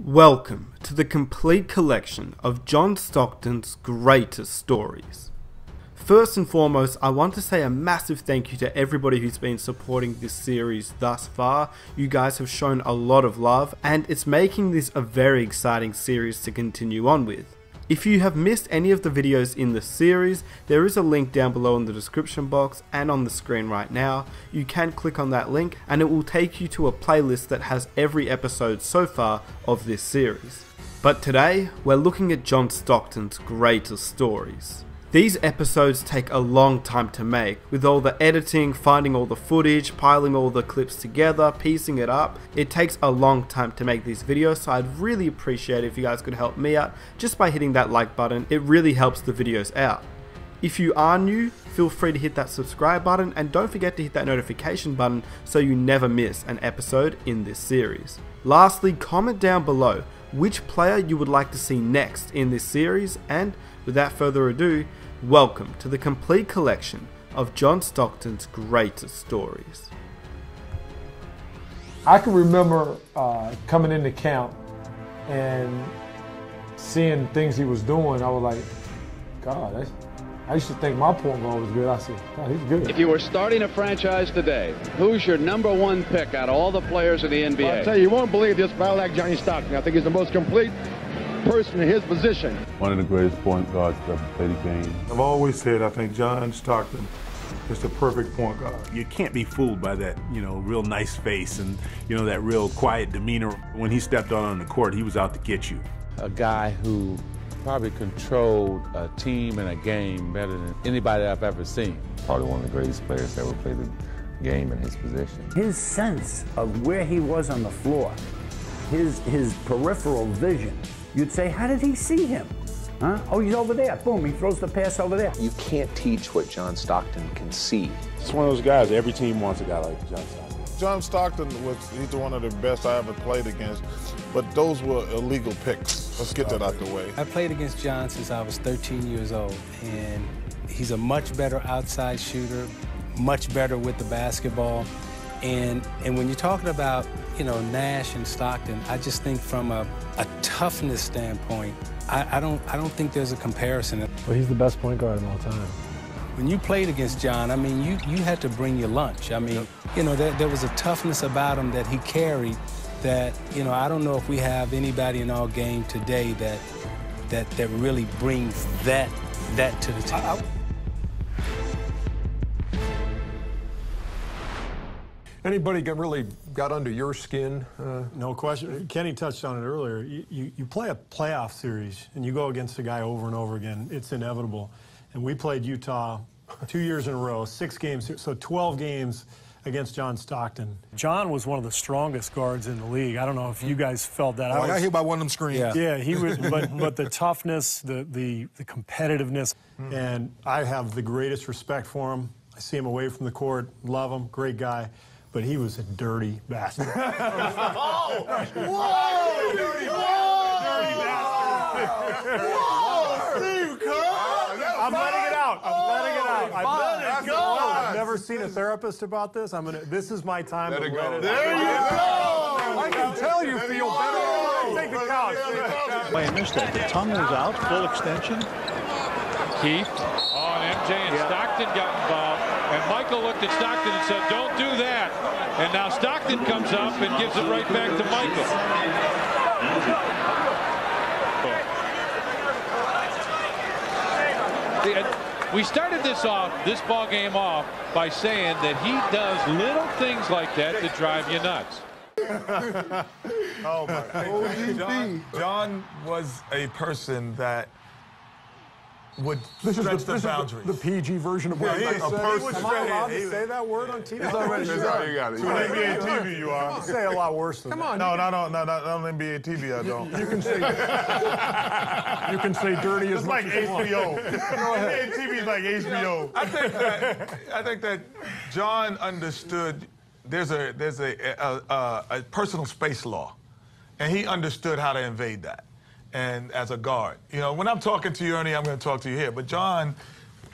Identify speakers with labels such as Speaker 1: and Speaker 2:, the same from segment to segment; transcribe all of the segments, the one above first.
Speaker 1: Welcome to the complete collection of John Stockton's greatest stories. First and foremost, I want to say a massive thank you to everybody who's been supporting this series thus far. You guys have shown a lot of love, and it's making this a very exciting series to continue on with. If you have missed any of the videos in the series, there is a link down below in the description box and on the screen right now. You can click on that link and it will take you to a playlist that has every episode so far of this series. But today, we're looking at John Stockton's greatest stories. These episodes take a long time to make, with all the editing, finding all the footage, piling all the clips together, piecing it up. It takes a long time to make these videos, so I'd really appreciate if you guys could help me out just by hitting that like button. It really helps the videos out. If you are new, feel free to hit that subscribe button and don't forget to hit that notification button so you never miss an episode in this series. Lastly, comment down below which player you would like to see next in this series and without further ado, Welcome to the complete collection of John Stockton's greatest stories.
Speaker 2: I can remember uh, coming into camp and seeing things he was doing. I was like, God, I, I used to think my point guard was good. I said, God, he's good.
Speaker 3: If you were starting a franchise today, who's your number one pick out of all the players in the NBA?
Speaker 4: Well, I'll tell you, you won't believe this, but I like Johnny Stockton. I think he's the most complete person in his position.
Speaker 5: One of the greatest point guards to ever play the game.
Speaker 6: I've always said I think John Stockton is the perfect point guard.
Speaker 7: You can't be fooled by that, you know, real nice face and, you know, that real quiet demeanor. When he stepped out on the court, he was out to get you.
Speaker 8: A guy who probably controlled a team and a game better than anybody I've ever seen.
Speaker 5: Probably one of the greatest players to ever play the game in his position.
Speaker 9: His sense of where he was on the floor, his, his peripheral vision, You'd say, how did he see him? Huh? Oh, he's over there. Boom, he throws the pass over there.
Speaker 10: You can't teach what John Stockton can see.
Speaker 5: It's one of those guys, every team wants a guy like John Stockton.
Speaker 6: John Stockton was he's one of the best I ever played against, but those were illegal picks. Let's get that out the way.
Speaker 11: I played against John since I was 13 years old, and he's a much better outside shooter, much better with the basketball. And and when you're talking about, you know, Nash and Stockton, I just think from a, a toughness standpoint, I, I don't I don't think there's a comparison.
Speaker 2: Well, he's the best point guard of all time.
Speaker 11: When you played against John, I mean, you, you had to bring your lunch. I mean, you know, there, there was a toughness about him that he carried that, you know, I don't know if we have anybody in our game today that that that really brings that that to the table.
Speaker 12: Anybody get really got under your skin? Uh,
Speaker 13: no question. Kenny touched on it earlier. You, you, you, play a playoff series and you go against a guy over and over again. It's inevitable. And we played Utah two years in a row, six games, so 12 games against John Stockton. John was one of the strongest guards in the league. I don't know if you guys felt that.
Speaker 6: Oh, I, was, I got hit by one of them screens.
Speaker 13: Yeah, yeah he was, but, but the toughness, the, the, the competitiveness, mm. and I have the greatest respect for him. I see him away from the court, love him, great guy but he was a dirty bastard. oh! Whoa! Dirty, dirty bastard. Whoa! Steve Kerr! Oh, I'm letting it out. I'm oh, letting it out. I've, let it go. I've never seen a therapist about this. I'm gonna. This is my time
Speaker 6: let
Speaker 13: to
Speaker 6: it go.
Speaker 13: let it
Speaker 6: there
Speaker 13: out.
Speaker 6: you go.
Speaker 13: I can tell you feel better. Take the couch.
Speaker 14: Wait, missed that. The tongue was out, full extension.
Speaker 15: Keith on MJ and yeah. Stockton got involved. And Michael looked at Stockton and said, don't do that. And now Stockton comes up and gives it right back to Michael. We started this off, this ball game off, by saying that he does little things like that to drive you nuts.
Speaker 6: oh my
Speaker 16: John, John was a person that would
Speaker 13: this
Speaker 16: stretch
Speaker 13: is the,
Speaker 16: the
Speaker 13: boundaries. The, PG version of what
Speaker 6: yeah,
Speaker 13: I'm
Speaker 6: person.
Speaker 13: Am I allowed to say that word on TV?
Speaker 6: It's already sure. sure. you got it. To NBA TV, you are.
Speaker 13: You say a lot worse than
Speaker 6: Come
Speaker 13: that.
Speaker 6: on. No, no, no, no, not on NBA TV, I don't.
Speaker 13: You, you can say you can say dirty as
Speaker 6: it's
Speaker 13: much
Speaker 6: like
Speaker 13: as
Speaker 6: HBO. NBA TV is like HBO.
Speaker 16: I think that I think that John understood. There's a there's a, a, a, a personal space law, and he understood how to invade that and as a guard. You know, when I'm talking to you, Ernie, I'm going to talk to you here. But John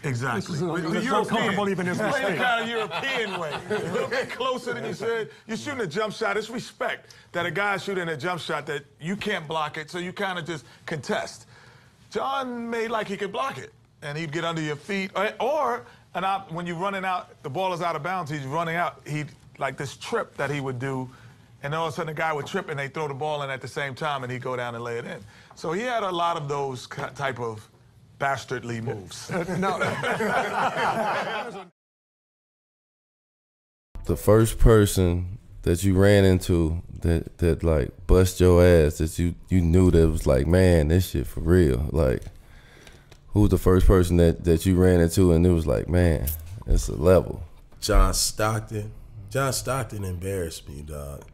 Speaker 16: Exactly.
Speaker 13: This is a-
Speaker 16: The- European-
Speaker 13: uncomfortable even as we
Speaker 16: Play the
Speaker 13: speak.
Speaker 16: kind of European way. A little bit closer than you said. You're shooting a jump shot. It's respect that a guy's shooting a jump shot that you can't block it, so you kind of just contest. John made like he could block it, and he'd get under your feet, or, or an op, when you're running out, the ball is out of bounds. He's running out. He'd, like this trip that he would do, and all of a sudden the guy would trip and they throw the ball in at the same time, and he'd go down and lay it in. So he had a lot of those type of bastardly moves. Uh, no.
Speaker 17: the first person that you ran into that that like bust your ass that you you knew that was like man this shit for real like who was the first person that that you ran into and it was like man it's a level
Speaker 18: John Stockton. John Stockton embarrassed me, dog.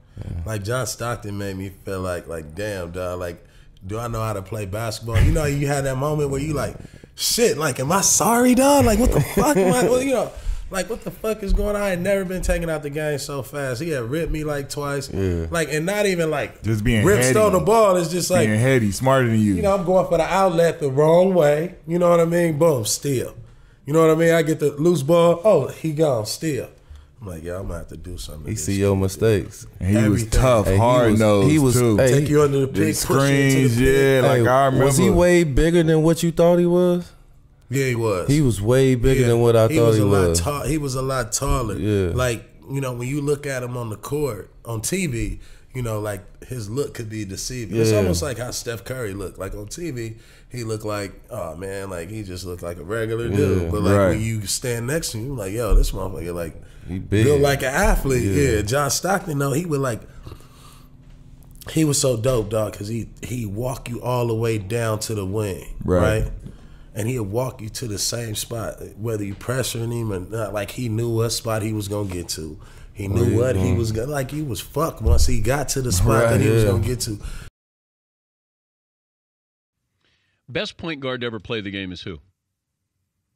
Speaker 18: Like John Stockton made me feel like, like, damn, dog. Like, do I know how to play basketball? You know, you had that moment where you like, shit. Like, am I sorry, dog? Like, what the fuck? Am I, well, you know, like, what the fuck is going on? I had never been taken out the game so fast. He had ripped me like twice.
Speaker 19: Yeah.
Speaker 18: Like, and not even like
Speaker 19: Just being
Speaker 18: ripped stole the ball. It's just like
Speaker 19: being heady, smarter than you.
Speaker 18: you know, I'm going for the outlet the wrong way. You know what I mean? Boom, steal. You know what I mean? I get the loose ball. Oh, he gone, steal. I'm like, yeah, I'm gonna have to do something.
Speaker 17: he see your mistakes
Speaker 19: And he was
Speaker 18: Everything.
Speaker 19: tough,
Speaker 17: Hey, he
Speaker 19: hard
Speaker 17: was-
Speaker 19: nosed
Speaker 17: he was-
Speaker 19: too.
Speaker 17: hey,
Speaker 18: Take you under the
Speaker 19: The
Speaker 18: pig, push you into
Speaker 19: screens,
Speaker 18: the pig.
Speaker 19: yeah. Like
Speaker 17: Hey,
Speaker 19: I remember.
Speaker 17: was he way bigger than what you thought he was
Speaker 18: Yeah, he was.
Speaker 17: he was way bigger
Speaker 18: Yeah,
Speaker 17: than what I
Speaker 18: he
Speaker 17: thought
Speaker 18: was
Speaker 17: he
Speaker 18: a
Speaker 17: was
Speaker 18: lot tall. He was a lot taller.
Speaker 17: Yeah.
Speaker 18: Like you know, when you look at him on the court on TV, you know, like his look could be deceiving. It's almost like how Steph Curry looked. Like on TV, he looked like, oh man, like he just looked like a regular dude.
Speaker 17: Yeah,
Speaker 18: but like
Speaker 19: right.
Speaker 18: when you stand next to him, like, yo, this motherfucker like
Speaker 17: he big
Speaker 18: built like an athlete.
Speaker 17: Yeah.
Speaker 18: Yeah. John Stockton, though, he would like. He was so dope, dog, because he he walk you all the way down to the wing,
Speaker 19: Right.
Speaker 18: right? And he'll walk you to the same spot, whether you pressuring him or not. Like he knew what spot he was gonna get to. He knew oh,
Speaker 17: Where he
Speaker 18: what he was gonna like. He was fucked once he got to the spot
Speaker 17: Right,
Speaker 18: that he was gonna get to.
Speaker 20: Best point guard to ever play the game is who?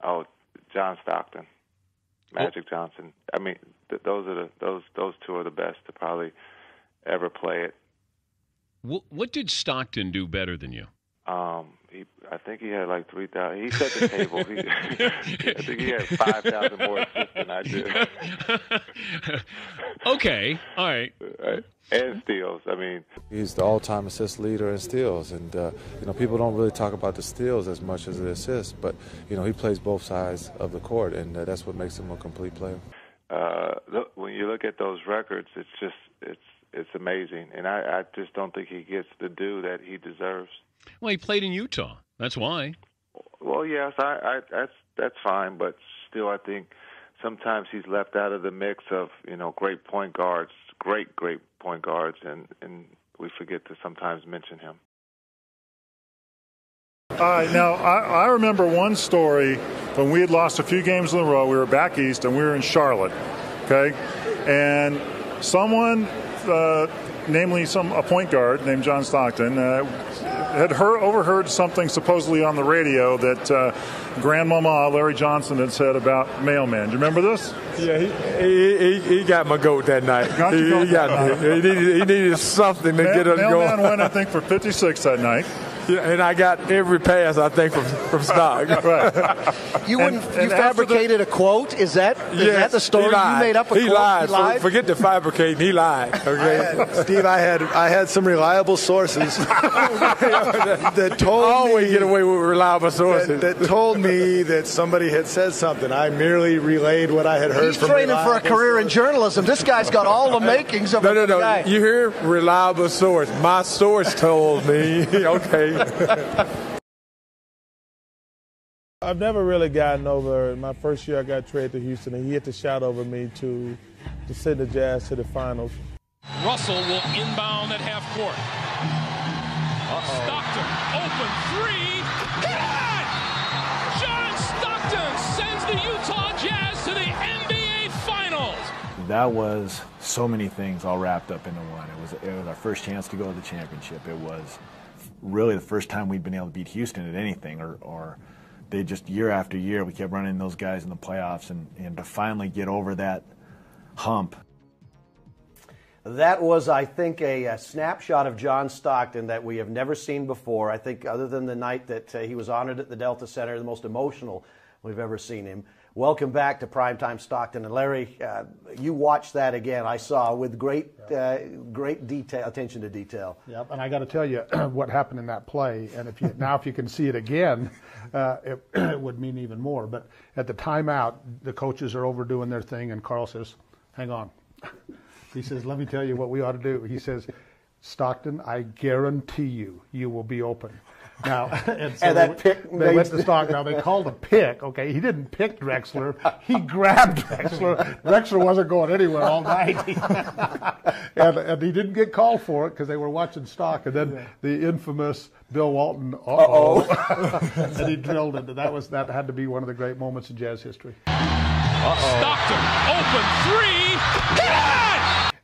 Speaker 5: Oh, John Stockton, oh. Magic Johnson. I mean, th- those are the those those two are the best to probably ever play it.
Speaker 20: What, what did Stockton do better than you?
Speaker 5: He, I think he had like three thousand. He set the table. He, I think he had five thousand more assists than I did.
Speaker 20: okay, all right.
Speaker 5: Right. And steals. I mean,
Speaker 21: He's the all-time assist leader in steals, and uh, you know people don't really talk about the steals as much as the assists. But you know he plays both sides of the court, and uh, that's what makes him a complete player.
Speaker 5: uh, look, when you look at those records, it's just it's it's amazing, and I, I just don't think he gets the due that he deserves.
Speaker 20: Well, he played in Utah. That's why.
Speaker 5: Well, yes, I, I that's that's fine, but still, I think sometimes he's left out of the mix of you know great point guards, great great point guards, and and we forget to sometimes mention him.
Speaker 22: All right, now I, I remember one story when we had lost a few games in a row. We were back east and we were in Charlotte, okay, and someone, uh, namely some a point guard named John Stockton, uh, had heard, overheard something supposedly on the radio that uh, Grandmama Larry Johnson had said about mailmen. Do you remember this?
Speaker 2: Yeah, he, he, he, he got my goat that night.
Speaker 22: Got
Speaker 2: he,
Speaker 22: goat
Speaker 2: he got He needed, he needed something to get us
Speaker 22: mailman
Speaker 2: going.
Speaker 22: went, I think, for 56 that night.
Speaker 2: Yeah, and I got every pass I think from from Stock.
Speaker 23: You wouldn't.
Speaker 2: And-
Speaker 23: you
Speaker 2: and after the-
Speaker 23: fabricated a quote. Is that is that the story you made up? A
Speaker 2: he
Speaker 23: quote?
Speaker 2: lied.
Speaker 23: He lied.
Speaker 2: Forget the fabricating. He lied. Okay.
Speaker 24: Steve, I had I had some reliable sources that told
Speaker 2: Always
Speaker 24: me
Speaker 2: get away with reliable sources.
Speaker 24: that told me that somebody had said something. I merely relayed what I had heard
Speaker 23: He's
Speaker 24: from
Speaker 23: training for a
Speaker 24: reliable
Speaker 23: career in journalism. This guy's got all the makings of
Speaker 2: No,
Speaker 23: a
Speaker 2: no, no.
Speaker 23: guy.
Speaker 2: You hear reliable source. My source told me. okay.
Speaker 25: I've never really gotten over my first year I got traded to Houston and he hit the shot over me to to send the Jazz to the finals.
Speaker 15: Russell will inbound at half court. Stockton, open three. Good! John Stockton sends the Utah Jazz to the NBA Finals.
Speaker 26: That was so many things all wrapped up into one. It was it was our first chance to go to the championship. It was really the first time we'd been able to beat Houston at anything, or, or they just year after year we kept running those guys in the playoffs, and, and to finally get over that hump
Speaker 23: That was, I think, a, a snapshot of John Stockton that we have never seen before. I think, other than the night that uh, he was honored at the Delta Center, the most emotional we've ever seen him. Welcome back to Primetime Stockton. And Larry, uh, you watched that again, I saw, with great, uh, great detail, attention to detail.
Speaker 27: Yep, and I got to tell you what happened in that play. And if you, now, if you can see it again, uh, it, it would mean even more. But at the timeout, the coaches are overdoing their thing, and Carl says, "Hang on." He says, "Let me tell you what we ought to do." He says, "Stockton, I guarantee you, you will be open." Now, and, so
Speaker 23: And that
Speaker 27: they,
Speaker 23: pick
Speaker 27: they went to stock. Now they called a pick. Okay, he didn't pick Drexler. He grabbed Drexler. Drexler wasn't going anywhere all night, and, and he didn't get called for it because they were watching Stock. And then the infamous Bill Walton, uh oh, and he drilled it. That was that had to be one of the great moments in Jazz history.
Speaker 15: Stockton, open three.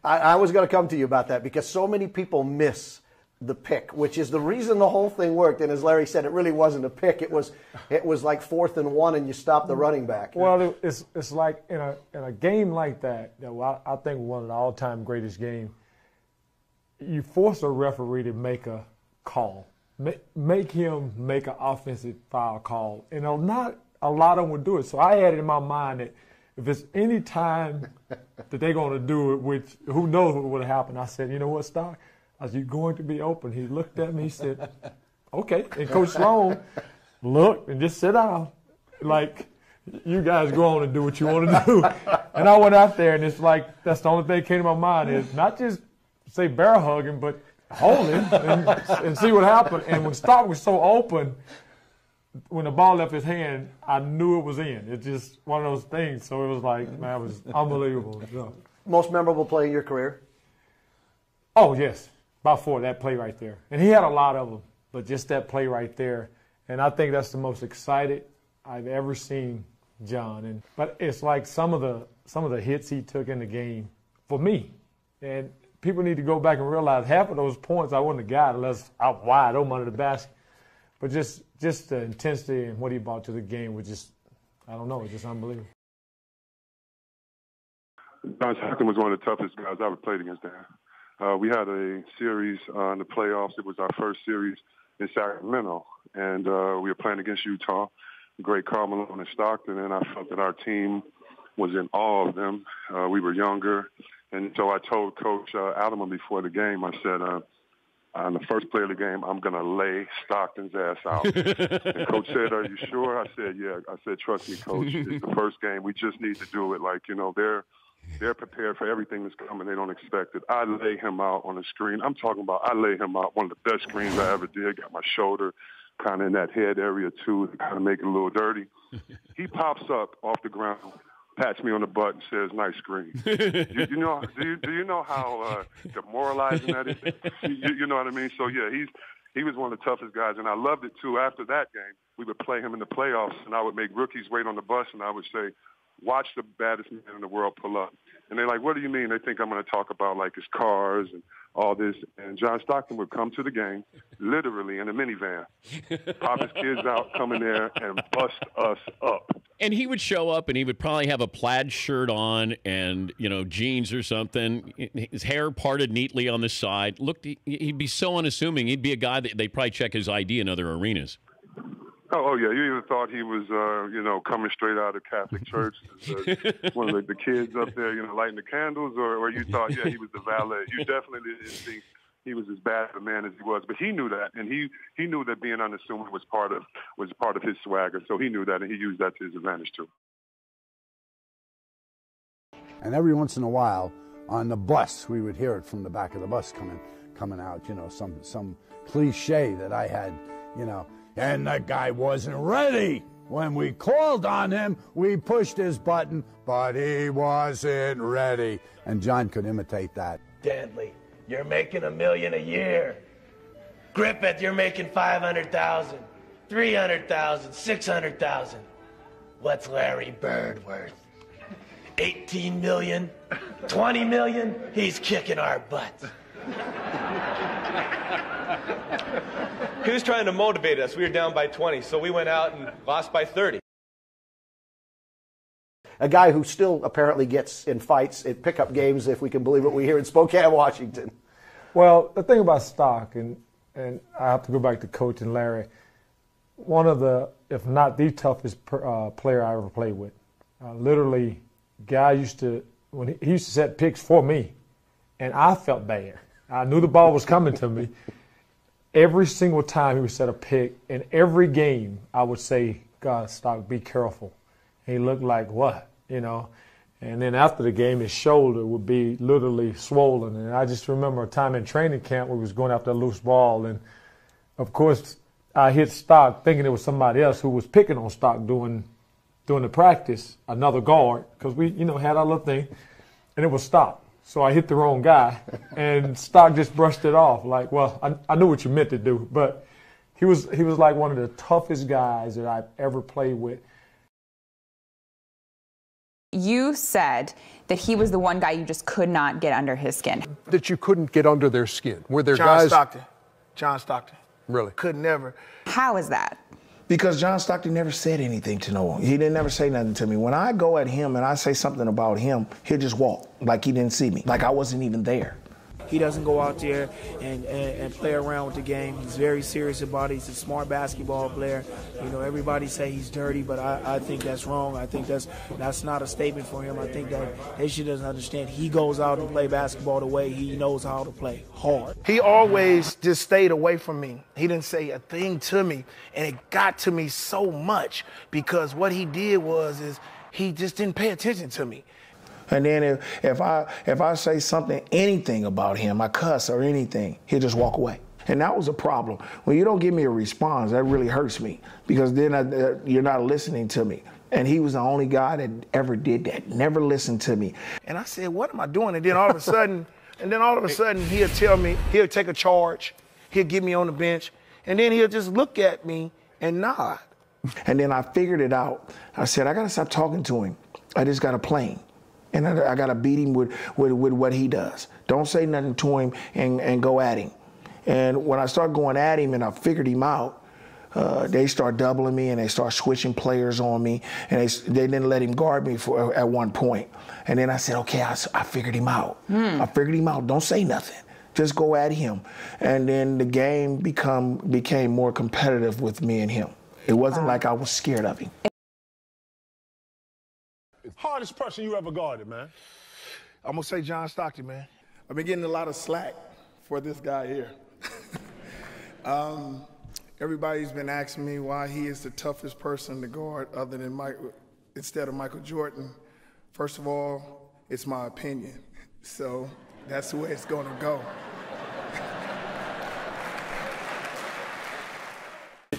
Speaker 23: I, I was going to come to you about that because so many people miss the pick, which is the reason the whole thing worked. And as Larry said, it really wasn't a pick. It was, it was like fourth and one, and you stop the running back.
Speaker 2: Well, it's it's like in a in a game like that, that I, I think one of the all time greatest games. You force a referee to make a call, make, make him make an offensive foul call, and not a lot of them would do it. So I had it in my mind that if it's any time that they're going to do it, which who knows what would happen, I said, you know what, Stock, are you going to be open? He looked at me, he said, okay. And Coach Sloan looked and just sit down, like you guys go on and do what you want to do. And I went out there, and it's like that's the only thing that came to my mind is not just say bear hugging, but hold him and, and see what happened. And when Stock was so open, when the ball left his hand, I knew it was in. It's just one of those things. So it was like, man, it was unbelievable. So-
Speaker 23: Most memorable play in your career?
Speaker 2: Oh yes, about four. That play right there, and he had a lot of them, but just that play right there, and I think that's the most excited I've ever seen John. And but it's like some of the some of the hits he took in the game for me, and people need to go back and realize half of those points I wouldn't have got unless I wide open under the basket. But just just the intensity and what he brought to the game was just I don't know, it's just unbelievable.
Speaker 28: John Stockton was one of the toughest guys I ever played against. There, uh, we had a series uh, in the playoffs. It was our first series in Sacramento, and uh, we were playing against Utah. Great Carl Malone and Stockton, and I felt that our team was in awe of them. Uh, we were younger, and so I told Coach uh, Alderman before the game. I said. Uh, on the first play of the game, I'm going to lay Stockton's ass out. and Coach said, Are you sure? I said, Yeah. I said, Trust me, Coach. It's the first game. We just need to do it. Like, you know, they're they're prepared for everything that's coming. They don't expect it. I lay him out on the screen. I'm talking about I lay him out. One of the best screens I ever did. Got my shoulder kind of in that head area too, to kind of make it a little dirty. he pops up off the ground, pats me on the butt, and says, "Nice screen." you, you know, do you, do you know how uh, demoralizing that is? you, you know what I mean? So yeah, he's he was one of the toughest guys, and I loved it too. After that game, we would play him in the playoffs, and I would make rookies wait on the bus, and I would say, "Watch the baddest man in the world pull up." And they're like, "What do you mean?" They think I'm going to talk about like his cars and all this. And John Stockton would come to the game, literally in a minivan, pop his kids out, come in there, and bust us up.
Speaker 20: And he would show up and he would probably have a plaid shirt on and, you know, jeans or something. His hair parted neatly on the side. Looked, he- he'd be so unassuming. He'd be a guy that they probably check his ID in other arenas.
Speaker 28: Oh, oh yeah, you even thought he was, uh, you know, coming straight out of Catholic Church, uh, one of the, the kids up there, you know, lighting the candles, or, or you thought, yeah, he was the valet. You definitely didn't think he was as bad of a man as he was, but he knew that, and he he knew that being unassuming was part of was part of his swagger. So he knew that, and he used that to his advantage too.
Speaker 29: And every once in a while, on the bus, we would hear it from the back of the bus coming, coming out. You know, some some cliche that I had. You know, and that guy wasn't ready. When we called on him, we pushed his button, but he wasn't ready. And John could imitate that.
Speaker 30: Deadly. You're making a million a year. Griffith, you're making 500,000, 300,000, 600,000. What's Larry Bird worth? 18 million? 20 million? He's kicking our butts.
Speaker 31: He was trying to motivate us. We were down by 20, so we went out and lost by 30.
Speaker 23: A guy who still apparently gets in fights at pickup games, if we can believe what we hear in Spokane, Washington.
Speaker 2: Well, the thing about stock, and and I have to go back to Coach and Larry. One of the if not the toughest per, uh, player I ever played with. Uh, literally, guy used to when he, he used to set picks for me, and I felt bad. I knew the ball was coming to me. Every single time he would set a pick, in every game, I would say, "God, Stock, be careful." He looked like what, you know. And then after the game, his shoulder would be literally swollen. And I just remember a time in training camp where we was going after a loose ball, and of course, I hit Stock thinking it was somebody else who was picking on Stock doing during the practice, another guard, because we, you know, had our little thing, and it was Stock. So I hit the wrong guy, and Stock just brushed it off. Like, well, I, I knew what you meant to do, but he was he was like one of the toughest guys that I've ever played with.
Speaker 32: You said that he was the one guy you just could not get under his skin.
Speaker 33: That you couldn't get under their skin. Were there
Speaker 34: John
Speaker 33: guys?
Speaker 34: John Stockton. John Stockton.
Speaker 33: Really?
Speaker 34: Could never.
Speaker 32: How is that?
Speaker 34: Because John Stockton never said anything to no one. He didn't never say nothing to me. When I go at him and I say something about him, he'll just walk like he didn't see me, like I wasn't even there.
Speaker 35: He doesn't go out there and, and, and, play around with the game. He's very serious about it. He's a smart basketball player. You know, everybody say he's dirty, but I, I think that's wrong. I think that's that's not a statement for him. I think that Haitian doesn't understand. He goes out and play basketball the way he knows how to play, hard.
Speaker 34: He always just stayed away from me. He didn't say a thing to me, and it got to me so much because what he did was is he just didn't pay attention to me. And then if, if I if I say something, anything about him, I cuss or anything, he'll just walk away. And that was a problem. When you don't give me a response, that really hurts me because then I, uh, you're not listening to me. And he was the only guy that ever did that, never listened to me. And I said, what am I doing? And then all of a sudden, and then all of a sudden he'll tell me, he'll take a charge, he'll get me on the bench, and then he'll just look at me and nod. And then I figured it out. I said, I gotta stop talking to him. I just gotta play him and I, I got to beat him with, with, with what he does. Don't say nothing to him and, and go at him. And when I start going at him and I figured him out, uh, they start doubling me and they start switching players on me, and they, they didn't let him guard me for at one point. And then I said, okay, I, I figured him out.
Speaker 32: Hmm.
Speaker 34: I figured him out. Don't say nothing. Just go at him. And then the game become became more competitive with me and him. It wasn't like I was scared of him.
Speaker 33: Hardest person you ever guarded, man?
Speaker 34: I'm gonna say John Stockton, man. I've been getting a lot of slack for this guy here. um, everybody's been asking me why he is the toughest person to guard other than Mike, instead of Michael Jordan. First of all, it's my opinion, so that's the way it's gonna go.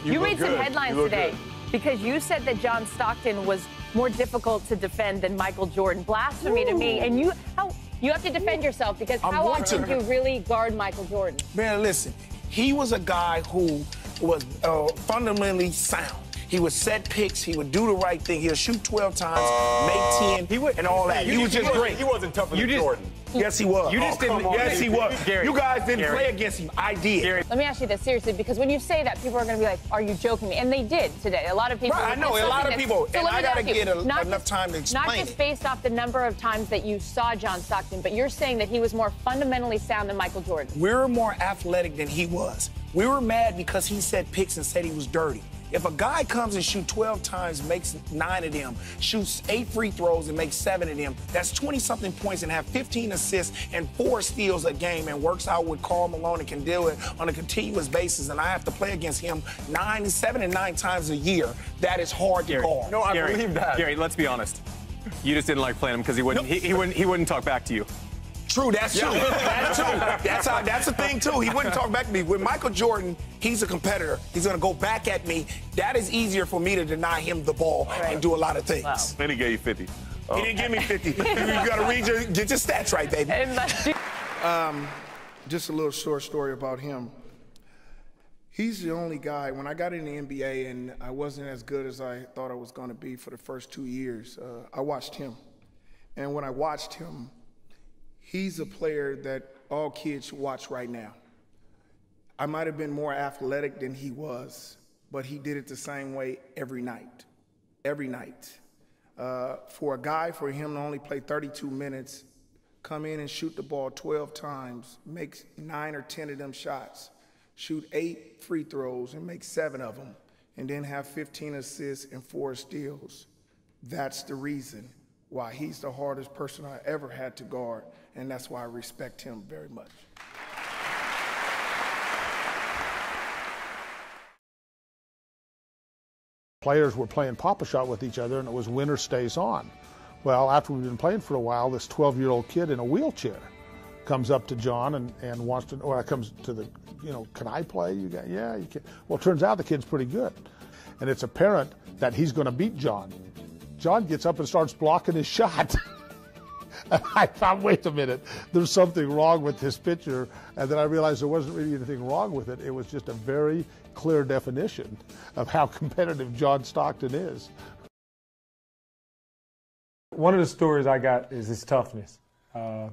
Speaker 36: You,
Speaker 34: look
Speaker 36: made some
Speaker 34: good.
Speaker 36: headlines
Speaker 34: You
Speaker 36: today
Speaker 34: good.
Speaker 36: Because you said that John Stockton was more difficult to defend than Michael Jordan. Blasphemy to me. And you how you have to defend yourself because
Speaker 34: I'm
Speaker 36: how often
Speaker 34: to.
Speaker 36: do you really guard Michael Jordan?
Speaker 34: Man, listen, he was a guy who was uh, fundamentally sound. He would set picks. He would do the right thing. He'll shoot 12 times, make 10, he would, and all that.
Speaker 19: You
Speaker 34: he was
Speaker 19: just-
Speaker 34: just
Speaker 19: he
Speaker 34: great.
Speaker 19: wasn't- he wasn't tougher
Speaker 34: You
Speaker 19: than
Speaker 34: just-
Speaker 19: Jordan.
Speaker 34: Yes, he was.
Speaker 19: You just
Speaker 34: Oh,
Speaker 19: didn't-
Speaker 34: on. Yes, he was.
Speaker 19: Gary,
Speaker 34: you guys didn't
Speaker 19: Gary.
Speaker 34: play against him. I did.
Speaker 36: Let me ask you this seriously because when you say that, people are going to be like, "Are you joking me?" And they did today. A lot of people.
Speaker 34: Right, I know, a lot of
Speaker 36: something
Speaker 34: people,
Speaker 36: that's-
Speaker 34: and
Speaker 36: let
Speaker 34: I gotta get a-
Speaker 36: not
Speaker 34: enough
Speaker 36: just-
Speaker 34: time to explain.
Speaker 36: Not
Speaker 34: explain
Speaker 36: just
Speaker 34: it.
Speaker 36: based off the number of times that you saw John Stockton, but you're saying that he was more fundamentally sound than Michael Jordan.
Speaker 34: We were more athletic than he was. We were mad because he said picks and said he was dirty. If a guy comes and shoots 12 times, makes nine of them, shoots eight free throws and makes seven of them, that's 20 something points and have 15 assists and four steals a game and works out with Carl Malone and can deal it on a continuous basis, and I have to play against him nine and seven and nine times a year, that is hard to guard.
Speaker 19: No, I believe that. Gary, let's be honest. You just didn't like playing him because he wouldn't. He, he wouldn't. He wouldn't talk back to you.
Speaker 34: True, that's true. That's true. That's how, that's the thing too. He wouldn't talk back to me. With Michael Jordan, he's a competitor. He's gonna go back at me. That is easier for me to deny him the ball and do a lot of things.
Speaker 28: Then he gave you 50.
Speaker 34: He didn't give me 50. you gotta read your get your stats right, baby. Um, just a little short story about him. He's the only guy. When I got in the NBA and I wasn't as good as I thought I was going to be for the first two years, uh, I watched him. And when I watched him, he's a player that all kids watch right now. I might have been more athletic than he was, but he did it the same way every night. Every night. Uh, for a guy, for him to only play 32 minutes, come in and shoot the ball 12 times, make nine or 10 of them shots, shoot eight free throws and make seven of them, and then have 15 assists and four steals. That's the reason why he's the hardest person I ever had to guard, and that's why I respect him very much.
Speaker 27: Players were playing Pop-A-Shot with each other, and it was winner stays on. Well, after we've been playing for a while, this 12-year-old kid in a wheelchair comes up to John and, and wants to, or comes to the, you know, can I play? You got, yeah, you can. Well, turns out the kid's pretty good. And it's apparent that he's going to beat John. John gets up and starts blocking his shot. I thought, wait a minute, there's something wrong with this picture. And then I realized there wasn't really anything wrong with it. It was just a very clear definition of how competitive John Stockton is.
Speaker 2: One of the stories I got is his toughness. Uh,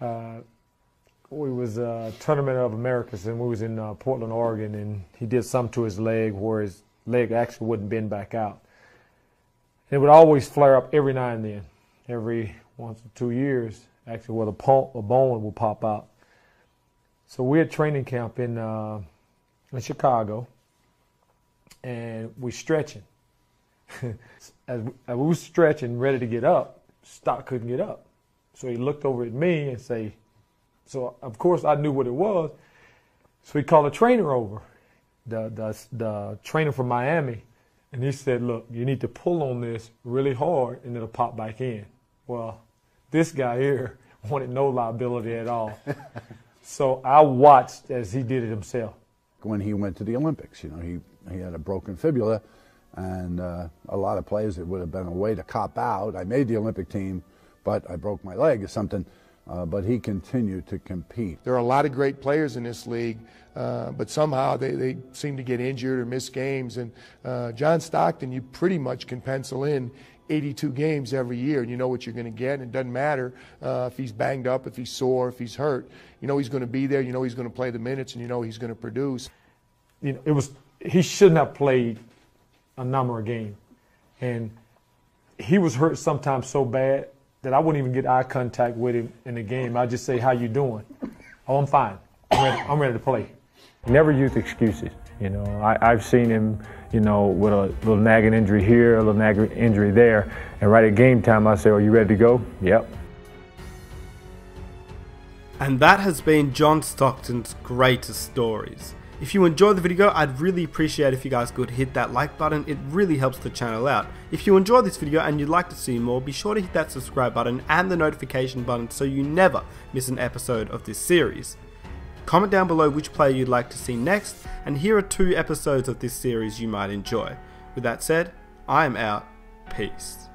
Speaker 2: uh, we was a tournament of Americas, and we was in uh, Portland, Oregon, and he did something to his leg where his leg actually wouldn't bend back out. It would always flare up every now and then, every once or two years, actually, where the po- a bone will pop out. So we had training camp in uh, in Chicago, and we're stretching. as, we, as we was stretching, ready to get up, Stock couldn't get up. So he looked over at me and say, so of course I knew what it was. So he called a trainer over, the, the, the trainer from Miami. And he said, look, you need to pull on this really hard and it'll pop back in. Well, this guy here wanted no liability at all. so I watched as he did it himself.
Speaker 29: When he went to the Olympics, you know, he, he had a broken fibula and uh, a lot of players, it would have been a way to cop out. I made the Olympic team, but I broke my leg or something. Uh, but he continued to compete.
Speaker 37: There are a lot of great players in this league, uh, but somehow they, they seem to get injured or miss games. And uh, John Stockton, you pretty much can pencil in 82 games every year, and you know what you're going to get. And it doesn't matter uh, if he's banged up, if he's sore, if he's hurt. You know he's going to be there. You know he's going to play the minutes, and you know he's going to produce.
Speaker 2: You know, it was he shouldn't have played a number of games, and he was hurt sometimes so bad that I wouldn't even get eye contact with him in the game. I'd just say, "How you doing?" "Oh, I'm fine. I'm ready, I'm ready to play."
Speaker 38: Never use excuses. You know, I, I've seen him, you know, with a little nagging injury here, a little nagging injury there, and right at game time, I say, "Are you ready to go?" "Yep."
Speaker 1: And that has been John Stockton's greatest stories. If you enjoyed the video, I'd really appreciate if you guys could hit that like button, it really helps the channel out. If you enjoyed this video and you'd like to see more, be sure to hit that subscribe button and the notification button so you never miss an episode of this series. Comment down below which player you'd like to see next, and here are two episodes of this series you might enjoy. With that said, I am out. Peace.